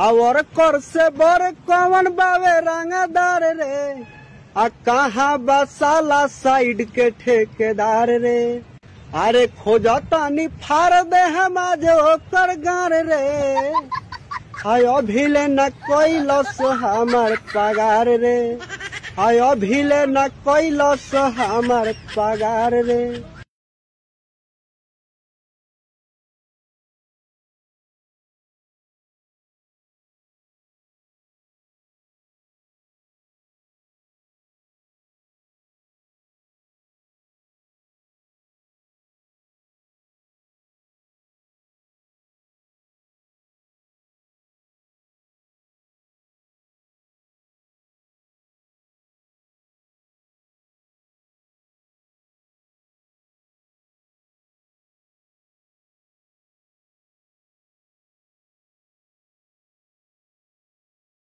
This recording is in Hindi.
हवर कर से बर कौन बावे रंगदार रे? आ कहा बसाला साइड के ठेकेदार रे? अरे खोजा तानी तो फार दे हम आज ओकर गार रे। हाय अभिले न कैलस हमार पगार रे। हाय अभिले न कैलस हमार पगार रे।